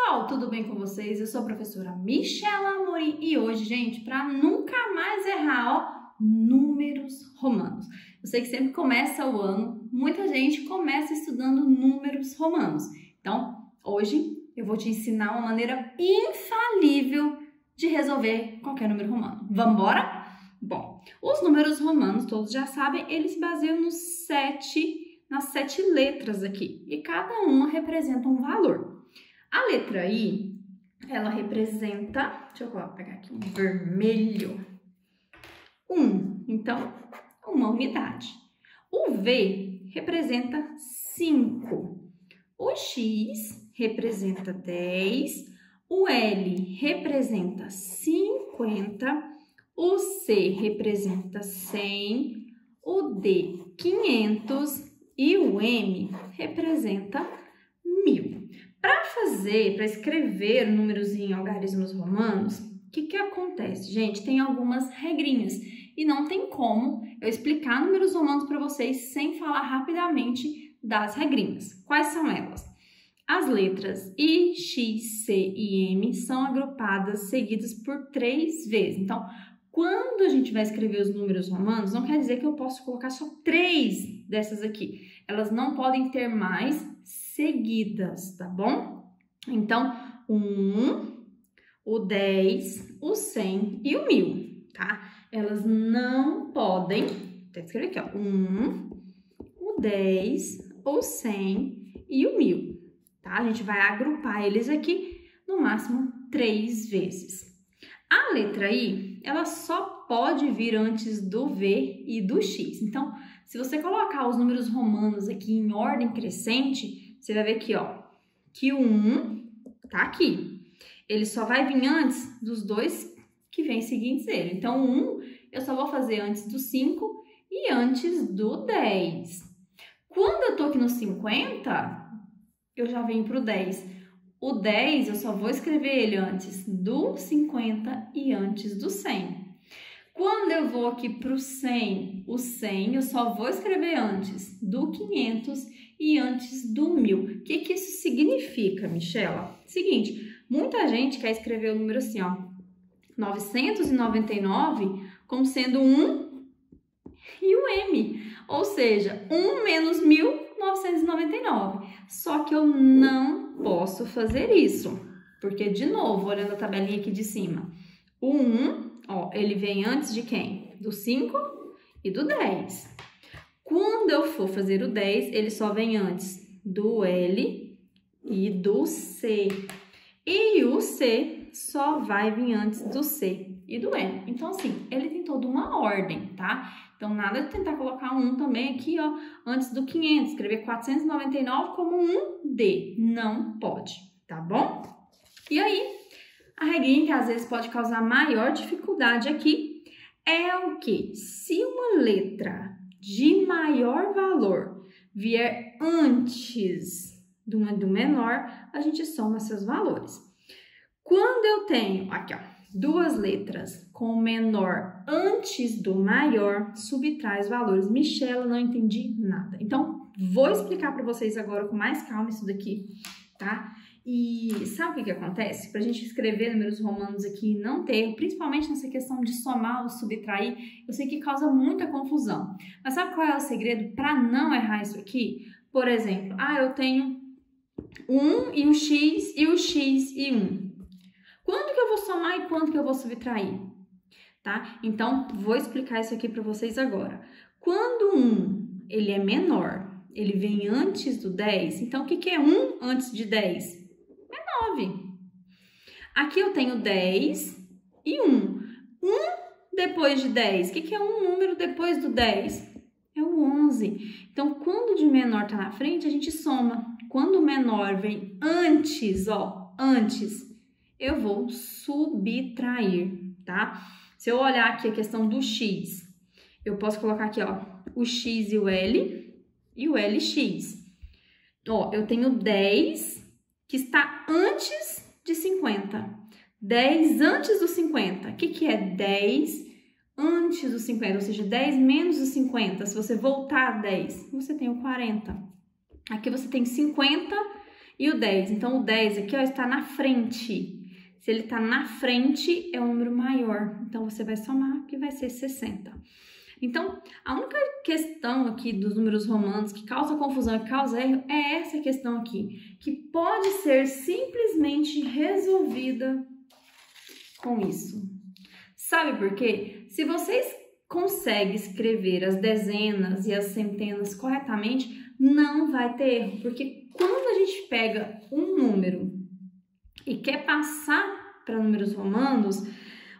pessoal, tudo bem com vocês? Eu sou a professora Michela Amorim e hoje, gente, para nunca mais errar, ó, números romanos. Eu sei que sempre começa o ano, muita gente começa estudando números romanos. Então, hoje eu vou te ensinar uma maneira infalível de resolver qualquer número romano. Vamos embora? Bom, os números romanos, todos já sabem, eles se baseiam nos sete, nas sete letras aqui, e cada uma representa um valor. A letra I, ela representa, deixa eu pegar aqui um vermelho, um, então, uma unidade. O V representa 5, o X representa 10, o L representa 50, o C representa 100, o D 500 e o M representa 1000. Para fazer, para escrever números em algarismos romanos, o que, que acontece? Gente, tem algumas regrinhas e não tem como eu explicar números romanos para vocês sem falar rapidamente das regrinhas. Quais são elas? As letras I, X, C e M são agrupadas seguidas por três vezes. Então, quando a gente vai escrever os números romanos, não quer dizer que eu posso colocar só três dessas aqui. Elas não podem ter mais seguidas, tá bom? Então, um, o 10, o 100 e o 1000, tá? Elas não podem, vou escrever aqui, ó, um, o 10, o 100 e o 1000, tá? A gente vai agrupar eles aqui no máximo três vezes. A letra I, ela só pode vir antes do V e do X. Então, se você colocar os números romanos aqui em ordem crescente, você vai ver aqui, ó, que o 1 tá aqui. Ele só vai vir antes dos dois que vem seguintes dele. Então, o 1 eu só vou fazer antes do 5 e antes do 10. Quando eu tô aqui no 50, eu já venho pro 10. O 10 eu só vou escrever ele antes do 50 e antes do 100. Quando eu vou aqui para o 100, o 100 eu só vou escrever antes do 500 e antes do 1000. O que, que isso significa, Michela? Seguinte, muita gente quer escrever o número assim, ó, 999 como sendo 1 e o M, ou seja, 1 menos 1999. Só que eu não posso fazer isso, porque, de novo, olhando a tabelinha aqui de cima, o 1 Ó, ele vem antes de quem? Do 5 e do 10. Quando eu for fazer o 10, ele só vem antes do L e do C. E o C só vai vir antes do C e do N. Então, assim, ele tem toda uma ordem, tá? Então, nada de tentar colocar um também aqui, ó, antes do 500, escrever 499 como um D. Não pode, tá bom? E aí, a regrinha que às vezes pode causar maior dificuldade aqui é o que? Se uma letra de maior valor vier antes do, do menor, a gente soma seus valores. Quando eu tenho aqui, ó, duas letras com menor antes do maior, subtrai os valores. Michela, não entendi nada. Então, vou explicar para vocês agora com mais calma isso daqui, tá? E sabe o que, que acontece? Para a gente escrever números romanos aqui e não ter, principalmente nessa questão de somar ou subtrair, eu sei que causa muita confusão. Mas sabe qual é o segredo para não errar isso aqui? Por exemplo, ah, eu tenho 1 e o x e o x e 1. Quanto que eu vou somar e quanto que eu vou subtrair? Tá? Então, vou explicar isso aqui para vocês agora. Quando 1 ele é menor, ele vem antes do 10, então o que, que é 1 antes de 10? 9. Aqui eu tenho 10 e 1. 1 depois de 10. O que, que é um número depois do 10? É o 11. Então, quando o de menor está na frente, a gente soma. Quando o menor vem antes, ó, antes, eu vou subtrair, tá? Se eu olhar aqui a questão do x, eu posso colocar aqui, ó, o x e o L e o LX. Ó, eu tenho 10 que está antes de 50. 10 antes do 50. O que, que é 10 antes do 50? Ou seja, 10 menos do 50. Se você voltar a 10, você tem o 40. Aqui você tem 50 e o 10. Então, o 10 aqui ó, está na frente. Se ele está na frente, é um número maior. Então, você vai somar, que vai ser 60. Então, a única questão aqui dos números romanos que causa confusão e causa erro é essa questão aqui, que pode ser simplesmente resolvida com isso. Sabe por quê? Se vocês conseguem escrever as dezenas e as centenas corretamente, não vai ter erro, porque quando a gente pega um número e quer passar para números romanos,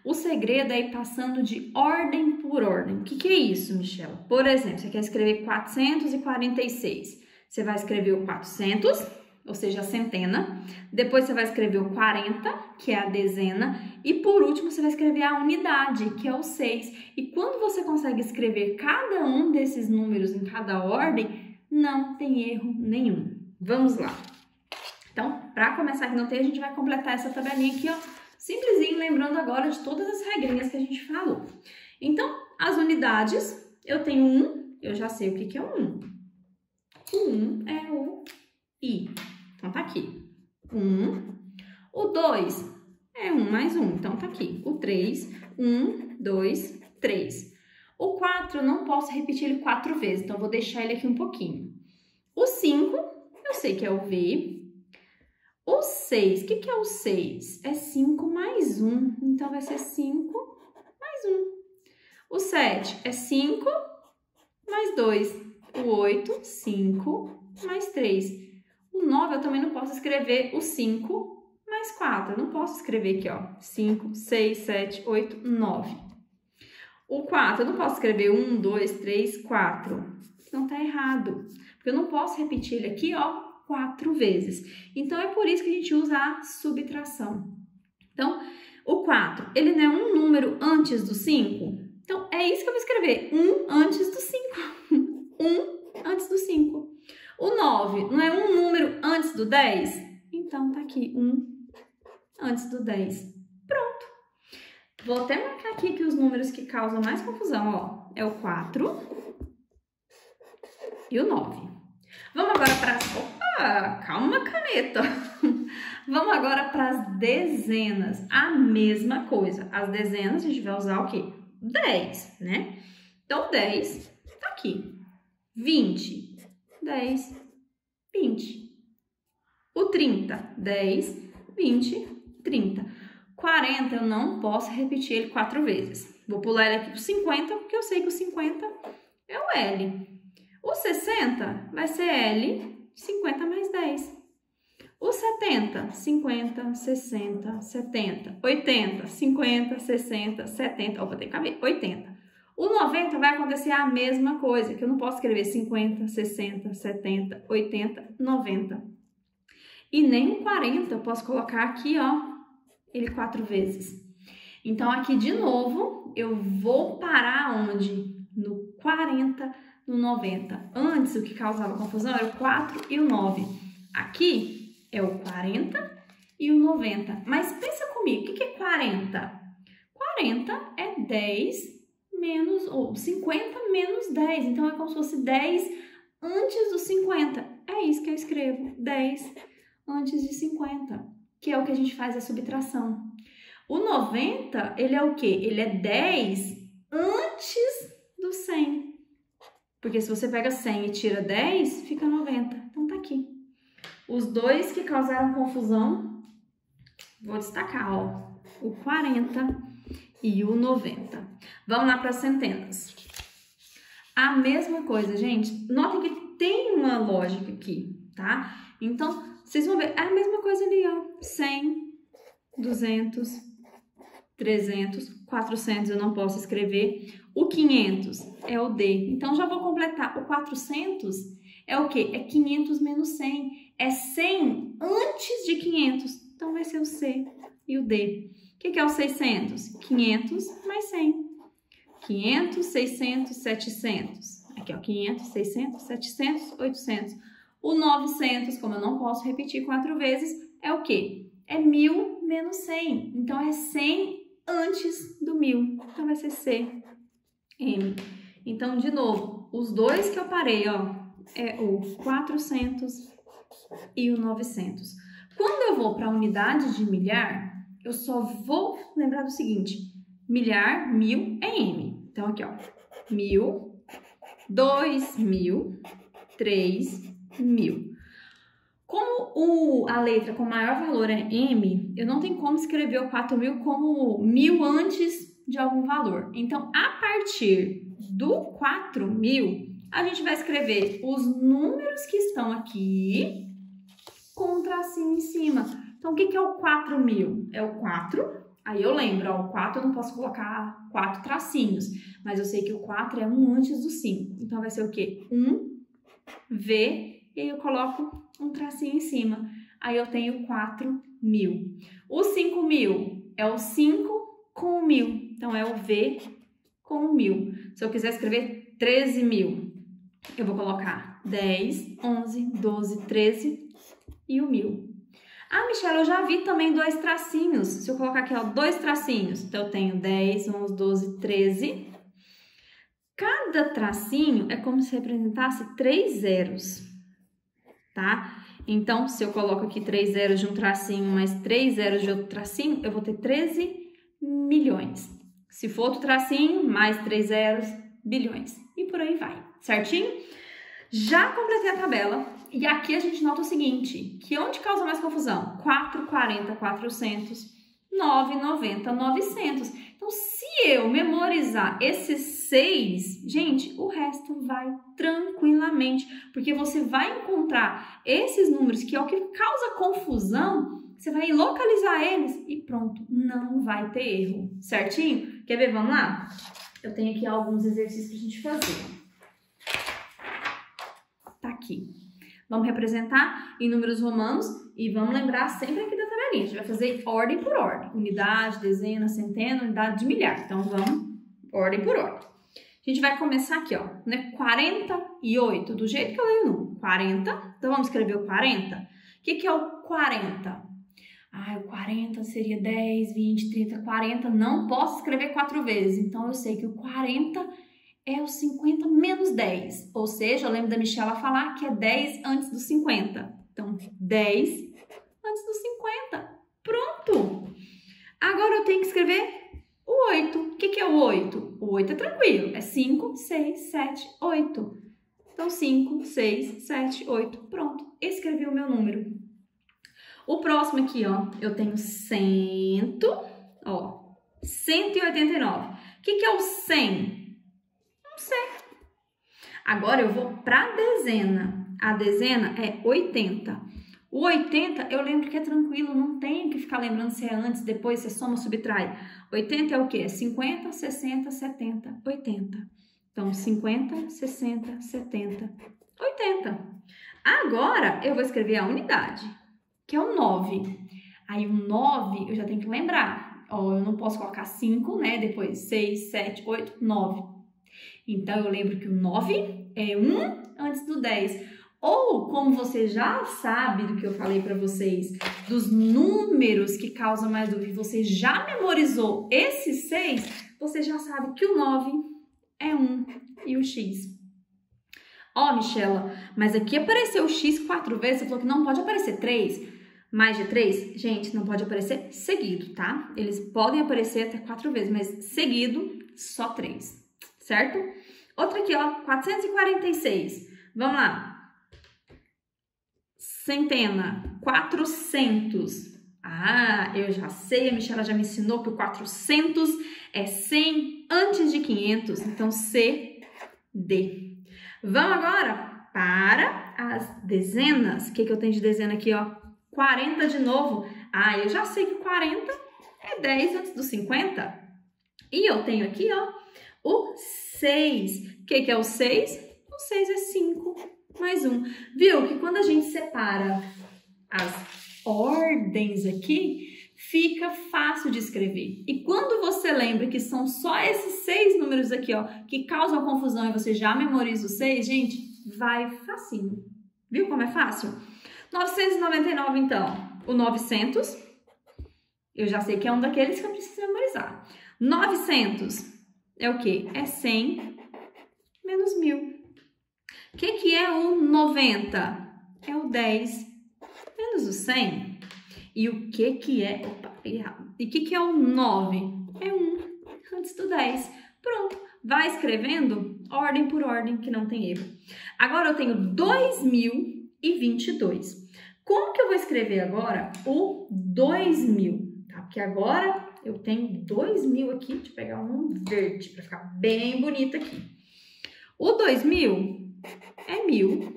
o segredo é ir passando de ordem por ordem. O que, que é isso, Michelle? Por exemplo, você quer escrever 446. Você vai escrever o 400, ou seja, a centena. Depois você vai escrever o 40, que é a dezena. E por último, você vai escrever a unidade, que é o 6. E quando você consegue escrever cada um desses números em cada ordem, não tem erro nenhum. Vamos lá. Então, para começar aqui não tem, a gente vai completar essa tabelinha aqui, ó Simplesinho, lembrando agora de todas as regrinhas que a gente falou. Então, as unidades, eu tenho um, eu já sei o que, que é um. O um é o i. Então, tá aqui. Um. O dois é um mais um. Então, tá aqui. O três, um, dois, três. O quatro, eu não posso repetir ele quatro vezes, então, vou deixar ele aqui um pouquinho. O cinco, eu sei que é o V. O 6, o que, que é o 6? É 5 mais 1, então vai ser 5 mais 1. O 7 é 5 mais 2. O 8, 5 mais 3. O 9 eu também não posso escrever o 5 mais 4. Eu não posso escrever aqui, ó, 5, 6, 7, 8, 9. O 4, eu não posso escrever 1, 2, 3, 4. Não tá errado. Porque eu não posso repetir ele aqui, ó, quatro vezes. Então, é por isso que a gente usa a subtração. Então, o 4, ele não é um número antes do 5? Então, é isso que eu vou escrever, 1 um antes do 5. 1 um antes do 5. O 9 não é um número antes do 10? Então, tá aqui, 1 um antes do 10. Vou até marcar aqui que os números que causam mais confusão, ó, é o 4 e o 9. Vamos agora para calma caneta. Vamos agora para as dezenas. A mesma coisa. As dezenas a gente vai usar o quê? 10, né? Então, 10 tá aqui. 20, 10, 20. O 30, 10, 20, 30. 40 eu não posso repetir ele quatro vezes. Vou pular ele aqui para 50, porque eu sei que o 50 é o L. O 60 vai ser L 50 mais 10. O 70, 50, 60, 70, 80, 50, 60, 70, opa, tem que caber, 80. O 90 vai acontecer a mesma coisa, que eu não posso escrever 50, 60, 70, 80, 90. E nem o 40 eu posso colocar aqui, ó, ele quatro vezes. Então, aqui de novo, eu vou parar onde? No 40, no 90. Antes, o que causava confusão era o 4 e o 9. Aqui é o 40 e o 90. Mas pensa comigo, o que é 40? 40 é 10 menos, ou 50 menos 10. Então, é como se fosse 10 antes do 50. É isso que eu escrevo, 10 antes de 50, que é o que a gente faz a subtração. O 90, ele é o quê? Ele é 10 antes do 100. Porque se você pega 100 e tira 10, fica 90. Então tá aqui. Os dois que causaram confusão, vou destacar, ó, o 40 e o 90. Vamos lá para as centenas. A mesma coisa, gente. Notem que tem uma lógica aqui, tá? Então, vocês vão ver, é a mesma coisa ali, ó. 100, 200, 300, 400 eu não posso escrever. O 500 é o D. Então, já vou completar. O 400 é o quê? É 500 menos 100. É 100 antes de 500. Então, vai ser o C e o D. O que, que é o 600? 500 mais 100. 500, 600, 700. Aqui, ó, 500, 600, 700, 800. O 900, como eu não posso repetir quatro vezes, é o quê? É 1000 menos 100. Então, é 100 antes do mil. Então, vai ser C, M. Então, de novo, os dois que eu parei, ó, é o 400 e o 900. Quando eu vou para a unidade de milhar, eu só vou lembrar do seguinte: milhar, mil é M. Então, aqui, ó, mil, dois mil, mil. Como o, a letra com maior valor é M, eu não tenho como escrever o 4 mil como mil antes de algum valor. Então, a partir do 4 mil, a gente vai escrever os números que estão aqui com um tracinho em cima. Então, o que, que é o 4 mil? É o 4, aí eu lembro, ó, o 4 eu não posso colocar quatro tracinhos, mas eu sei que o 4 é um antes do 5. Então, vai ser o quê? 1, V, e aí eu coloco um tracinho em cima. Aí eu tenho 4 mil. O 5 mil é o 5 com o mil. Então, é o V com o mil. Se eu quiser escrever 13 mil, eu vou colocar 10, 11, 12, 13 e o mil. Ah, Michelle, eu já vi também dois tracinhos. Se eu colocar aqui, ó, dois tracinhos. Então, eu tenho 10, 11, 12, 13. Cada tracinho é como se representasse três zeros, tá? Então, se eu coloco aqui três zeros de um tracinho mais três zeros de outro tracinho, eu vou ter 13 milhões. Se for outro tracinho, mais três zeros, bilhões. E por aí vai, certinho? Já completei a tabela e aqui a gente nota o seguinte, que onde causa mais confusão? 4, 40, 400, 9, 90, 900. Então, se eu memorizar esses seis, gente, o resto vai tranquilamente, porque você vai encontrar esses números que é o que causa confusão, você vai localizar eles e pronto, não vai ter erro, certinho? Quer ver? Vamos lá? Eu tenho aqui alguns exercícios pra gente fazer aqui. Vamos representar em números romanos e vamos lembrar sempre aqui da tabelinha. A gente vai fazer ordem por ordem. Unidade, dezena, centena, unidade de milhar. Então, vamos ordem por ordem. A gente vai começar aqui, ó, né? 48, do jeito que eu leio no 40. Então, vamos escrever o 40. O que, que é o 40? Ah, o 40 seria 10, 20, 30, 40. Não posso escrever quatro vezes. Então, eu sei que o 40 é o 50 menos 10. Ou seja, eu lembro da Michela falar que é 10 antes dos 50. Então, 10 antes dos 50. Pronto! Agora eu tenho que escrever o 8. O que, que é o 8? O 8 é tranquilo. É 5, 6, 7, 8. Então, 5, 6, 7, 8. Pronto. Escrevi o meu número. O próximo aqui, ó, eu tenho 100, ó, 189. O que, que é o 100? sei. Agora eu vou para a dezena. A dezena é 80. O 80 eu lembro que é tranquilo, não tenho que ficar lembrando se é antes, depois, se é soma, subtrai. 80 é o quê? É 50, 60, 70, 80. Então, 50, 60, 70, 80. Agora eu vou escrever a unidade, que é o 9. Aí o 9 eu já tenho que lembrar. Ó, eu não posso colocar 5, né? Depois 6, 7, 8, 9. Então, eu lembro que o 9 é 1 antes do 10. Ou, como você já sabe do que eu falei para vocês, dos números que causam mais dúvida, você já memorizou esses 6, você já sabe que o 9 é 1 e o x. Ó, oh, Michela, mas aqui apareceu o x quatro vezes, você falou que não pode aparecer 3. Mais de 3? Gente, não pode aparecer seguido, tá? Eles podem aparecer até quatro vezes, mas seguido, só 3 certo? Outra aqui, ó, 446. Vamos lá. Centena, 400. Ah, eu já sei, a Michela já me ensinou que o 400 é 100 antes de 500, então C, D. Vamos agora para as dezenas. O que, que eu tenho de dezena aqui, ó? 40 de novo. Ah, eu já sei que 40 é 10 antes do 50. E eu tenho aqui, ó, o 6. O que, que é o 6? O 6 é 5 mais 1. Viu que quando a gente separa as ordens aqui, fica fácil de escrever. E quando você lembra que são só esses seis números aqui, ó, que causam confusão e você já memoriza os seis, gente, vai facinho. Viu como é fácil? 999, então. O 900, eu já sei que é um daqueles que eu preciso memorizar. 900 é o que? É 100 menos 1000. O que, que é o 90? é o 10 menos o 100. E o que que é... Opa, errado. E o que que é o 9? É 1 antes do 10. Pronto. Vai escrevendo ordem por ordem, que não tem erro. Agora eu tenho 2022. Como que eu vou escrever agora o 2000? Tá? Porque agora eu tenho 2000 aqui. Deixa eu pegar um verde para ficar bem bonito aqui. O 2000 é mil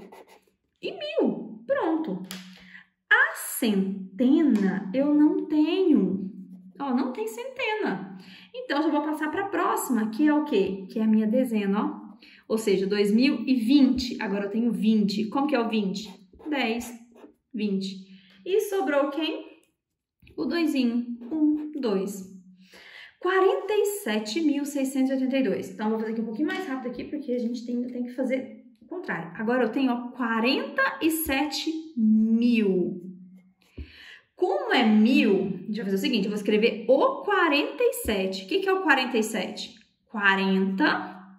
e mil. Pronto. A centena eu não tenho. Ó, não tem centena. Então, já vou passar para a próxima, que é o quê? Que é a minha dezena, ó. Ou seja, 2020. Agora eu tenho 20. Como que é o 20? 10, 20. E sobrou quem? O doisinho. 1, 2. 47.682. Então, vou fazer aqui um pouquinho mais rápido aqui, porque a gente tem, tem que fazer contrário. Agora eu tenho ó, 47 mil. Como é mil, a gente vai fazer o seguinte, eu vou escrever o 47. O que, que é o 47? 40,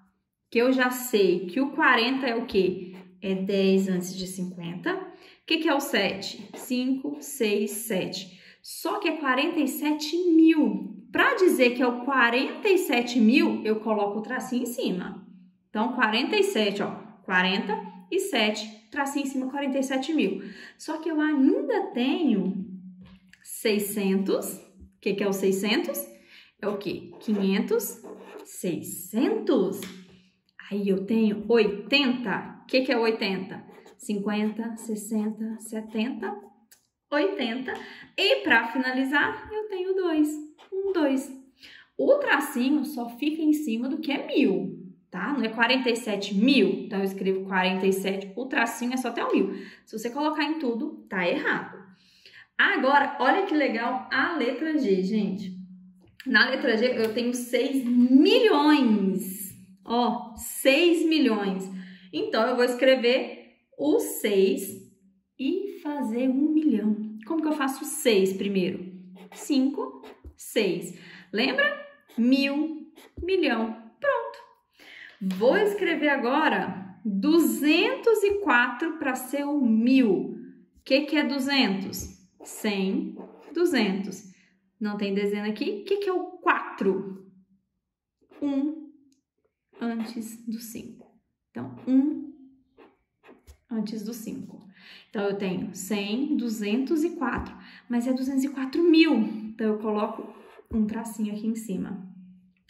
que eu já sei que o 40 é o quê? É 10 antes de 50. O que, que é o 7? 5, 6, 7. Só que é 47 mil. Para dizer que é o 47 mil, eu coloco o tracinho em cima. Então, 47, ó, 47, tracinho em cima, 47 mil. Só que eu ainda tenho 600. O que, que é o 600? É o que? 500, 600. Aí eu tenho 80. O que, que é 80? 50, 60, 70, 80. E para finalizar, eu tenho 2. Um 2. O tracinho só fica em cima do que é mil, tá? Não é 47 mil, então eu escrevo 47, o tracinho é só até o mil. Se você colocar em tudo, tá errado. Agora, olha que legal a letra G, gente. Na letra G eu tenho 6 milhões. Ó, 6 milhões. Então eu vou escrever o 6 e fazer um milhão. Como que eu faço 6 primeiro? 5, 6. Lembra? Mil, milhão. Vou escrever agora 204 para ser o mil. O que, que é 200? 100, 200. Não tem dezena aqui. O que, que é o 4? 1 antes do 5. Então, 1 antes do 5. Então, eu tenho 100, 204, mas é 204 mil. Então, eu coloco um tracinho aqui em cima.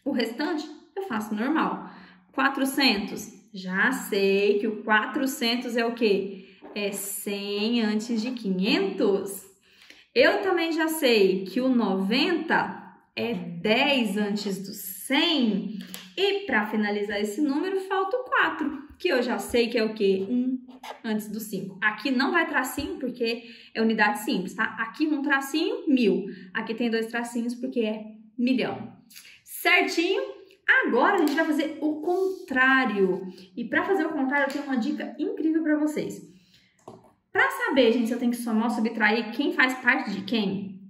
O restante, eu faço normal. 400, já sei que o 400 é o quê? É 100 antes de 500. Eu também já sei que o 90 é 10 antes do 100. E para finalizar esse número, falta o 4, que eu já sei que é o quê? 1 antes do 5. Aqui não vai tracinho, porque é unidade simples, tá? Aqui um tracinho, mil. Aqui tem dois tracinhos, porque é milhão. Certinho? Agora a gente vai fazer o contrário. E para fazer o contrário, eu tenho uma dica incrível para vocês. Para saber, gente, se eu tenho que somar ou subtrair, quem faz parte de quem?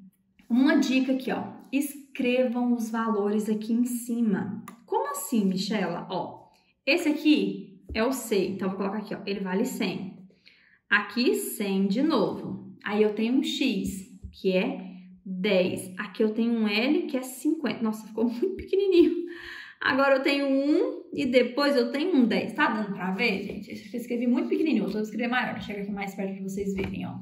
Uma dica aqui, ó. Escrevam os valores aqui em cima. Como assim, Michela? Ó, esse aqui é o C, então vou colocar aqui, ó. Ele vale 100. Aqui, 100 de novo. Aí eu tenho um X, que é 10. Aqui eu tenho um L, que é 50. Nossa, ficou muito pequenininho. Agora eu tenho um e depois eu tenho um 10. Tá dando pra ver, gente? Eu escrevi muito pequenininho. Eu tô escrevendo maior. Chega aqui mais perto pra vocês verem, ó.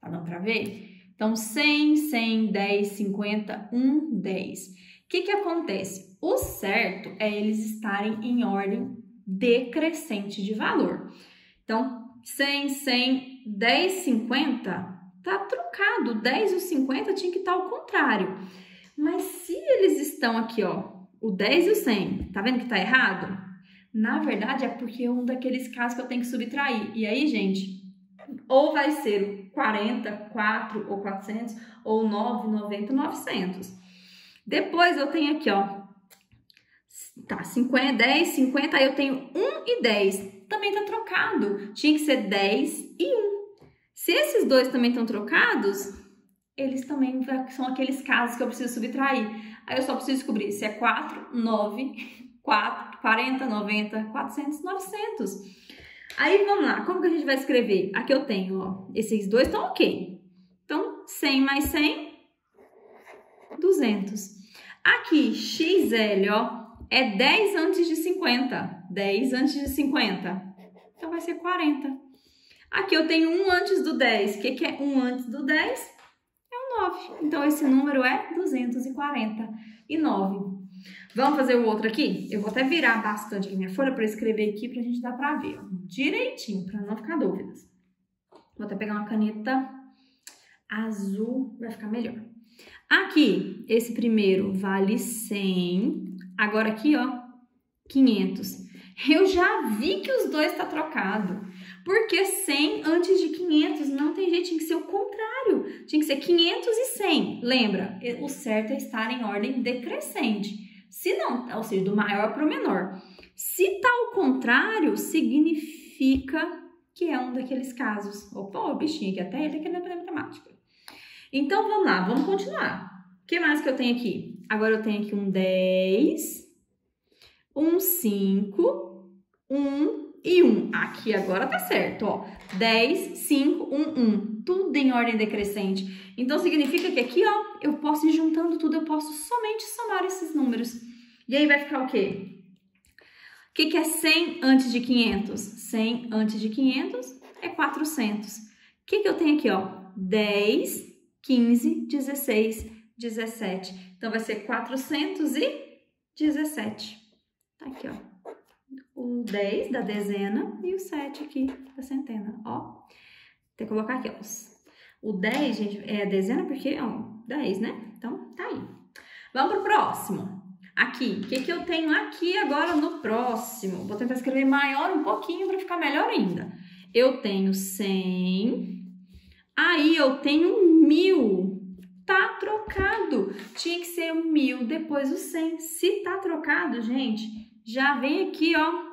Tá dando pra ver? Então, 100, 100, 10, 50, 1, 10. O que que acontece? O certo é eles estarem em ordem decrescente de valor. Então, 100, 100, 10, 50, tá trocado. 10 e o 50 tinha que estar ao contrário. Mas se eles estão aqui, ó, o 10 e o 100, tá vendo que tá errado? Na verdade, é porque é um daqueles casos que eu tenho que subtrair. E aí, gente, ou vai ser 40, 4 ou 400, ou 9, 90, 900. Depois eu tenho aqui, ó, tá, 50, 10, 50, aí eu tenho 1 e 10. Também tá trocado. Tinha que ser 10 e 1. Se esses dois também estão trocados, eles também são aqueles casos que eu preciso subtrair. Aí eu só preciso descobrir se é 4, 9, 4, 40, 90, 400, 900. Aí vamos lá, como que a gente vai escrever? Aqui eu tenho, ó, esses dois estão ok. Então, 100 mais 100, 200. Aqui, XL, ó, é 10 antes de 50. 10 antes de 50. Então, vai ser 40. Aqui eu tenho 1 antes do 10. O que, que é 1 antes do 10? O 9. Então, esse número é 249. Vamos fazer o outro aqui? Eu vou até virar bastante aqui minha folha para escrever aqui para a gente dar para ver ó, direitinho, para não ficar dúvidas. Vou até pegar uma caneta azul, vai ficar melhor. Aqui, esse primeiro vale 100. Agora aqui, ó, 500. Eu já vi que os dois tá trocado. Porque 100 antes de 500 não tem jeito, tinha que ser o contrário. Tinha que ser 500 e 100. Lembra, o certo é estar em ordem decrescente. Se não, ou seja, do maior para o menor. Se tá ao contrário, significa que é um daqueles casos. Opa, o bichinho aqui, até ele que não é matemática. Então, vamos lá, vamos continuar. O que mais que eu tenho aqui? Agora eu tenho aqui um 10, um 5, um e 1. Aqui agora tá certo, ó. 10, 5, 1, 1. Tudo em ordem decrescente. Então, significa que aqui, ó, eu posso ir juntando tudo, eu posso somente somar esses números. E aí vai ficar o quê? O que, que é 100 antes de 500? 100 antes de 500 é 400. O que, que eu tenho aqui, ó? 10, 15, 16, 17. Então, vai ser 417. Tá aqui, ó o 10 da dezena e o 7 aqui da centena, ó. Tem que colocar aqui, ó. O 10, gente, é dezena porque, ó, 10, né? Então, tá aí. Vamos pro próximo. Aqui, o que, que eu tenho aqui agora no próximo? Vou tentar escrever maior um pouquinho para ficar melhor ainda. Eu tenho 100, aí eu tenho mil. Tá trocado. Tinha que ser o mil, depois o 100. Se tá trocado, gente, já vem aqui, ó,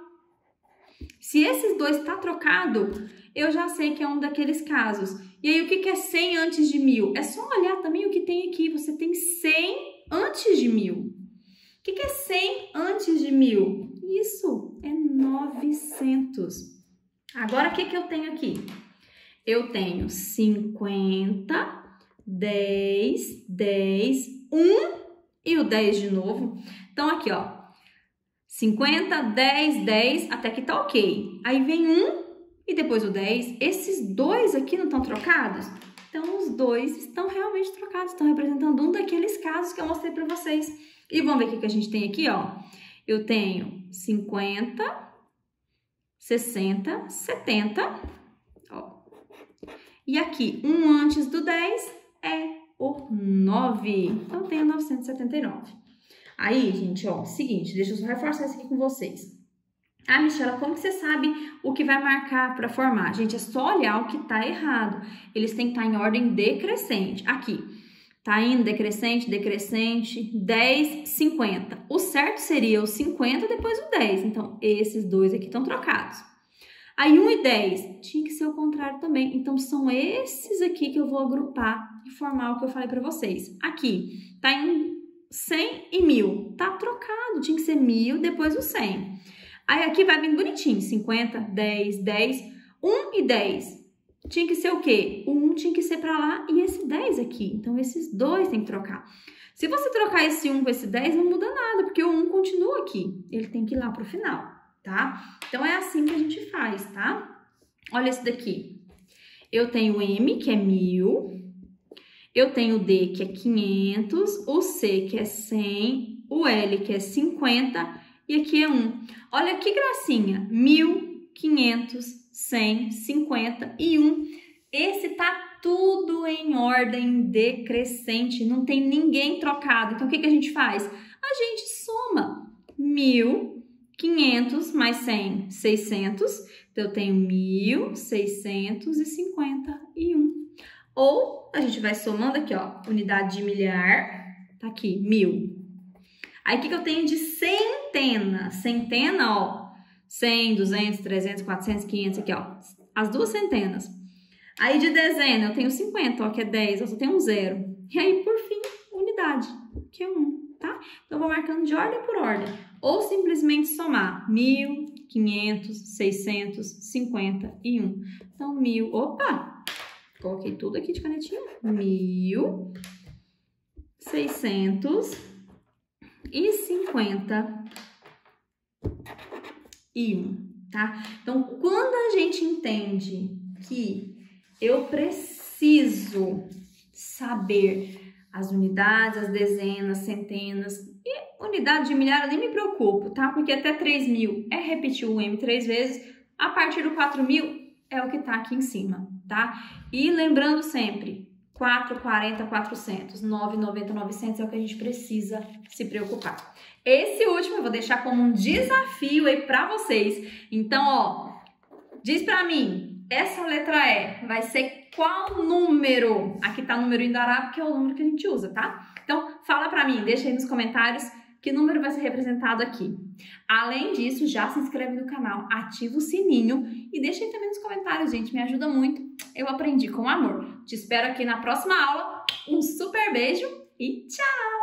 se esses dois tá trocado, eu já sei que é um daqueles casos. E aí, o que, é 100 antes de mil? É só olhar também o que tem aqui. Você tem 100 antes de mil. O que, é 100 antes de mil? Isso, é 900. Agora, o que eu tenho aqui? Eu tenho 50, 10, 10, 1 e o 10 de novo. Então, aqui, ó, 50, 10, 10, até que tá ok. Aí vem um e depois o 10. Esses dois aqui não estão trocados? Então, os dois estão realmente trocados, estão representando um daqueles casos que eu mostrei para vocês. E vamos ver o que a gente tem aqui, ó. Eu tenho 50, 60, 70, ó. E aqui, um antes do 10 é o 9. Então, tenho 979. Aí, gente, ó, seguinte, deixa eu só reforçar isso aqui com vocês. Ah, Michela, como que você sabe o que vai marcar para formar? Gente, é só olhar o que tá errado. Eles têm que estar tá em ordem decrescente. Aqui, tá indo decrescente, decrescente, 10, 50. O certo seria o 50, depois o 10. Então, esses dois aqui estão trocados. Aí, 1 e 10, tinha que ser o contrário também. Então, são esses aqui que eu vou agrupar e formar o que eu falei para vocês. Aqui, tá em 100 e 1000. Tá trocado, tinha que ser 1000, depois o 100. Aí aqui vai bem bonitinho, 50, 10, 10, 1 e 10. Tinha que ser o quê? O 1 tinha que ser para lá e esse 10 aqui. Então, esses dois tem que trocar. Se você trocar esse 1 com esse 10, não muda nada, porque o 1 continua aqui. Ele tem que ir lá pro final, tá? Então, é assim que a gente faz, tá? Olha esse daqui. Eu tenho M, que é 1000. Eu tenho o D, que é 500, o C, que é 100, o L, que é 50 e aqui é 1. Olha que gracinha, 1.000, 500, 100, 50 e 1. Esse tá tudo em ordem decrescente, não tem ninguém trocado. Então, o que, que a gente faz? A gente soma 1.000, 500 mais 100, 600. Então, eu tenho 1.651. Ou a gente vai somando aqui, ó, unidade de milhar, tá aqui, mil. Aí, o que, que eu tenho de centena? Centena, ó, 100, 200, 300, 400, 500, aqui, ó, as duas centenas. Aí, de dezena, eu tenho 50, ó, que é 10, eu só tenho um zero. E aí, por fim, unidade, que é 1, tá? Então, vou marcando de ordem por ordem. Ou simplesmente somar mil, 500, 600, 51. Então, mil, opa, coloquei tudo aqui de canetinha, mil, seiscentos e cinquenta e um, tá? Então, quando a gente entende que eu preciso saber as unidades, as dezenas, centenas e unidade de milhar eu nem me preocupo, tá? Porque até 3 mil é repetir o M três vezes, a partir do 4 mil é o que tá aqui em cima, tá? E lembrando sempre, 440, 400, 990, 900 é o que a gente precisa se preocupar. Esse último eu vou deixar como um desafio aí para vocês. Então, ó, diz para mim, essa letra E vai ser qual número? Aqui tá o número indarável, que é o número que a gente usa, tá? Então, fala para mim, deixa aí nos comentários que número vai ser representado aqui. Além disso, já se inscreve no canal, ativa o sininho e deixa aí também nos comentários, gente, me ajuda muito. Eu aprendi com amor. Te espero aqui na próxima aula. Um super beijo e tchau!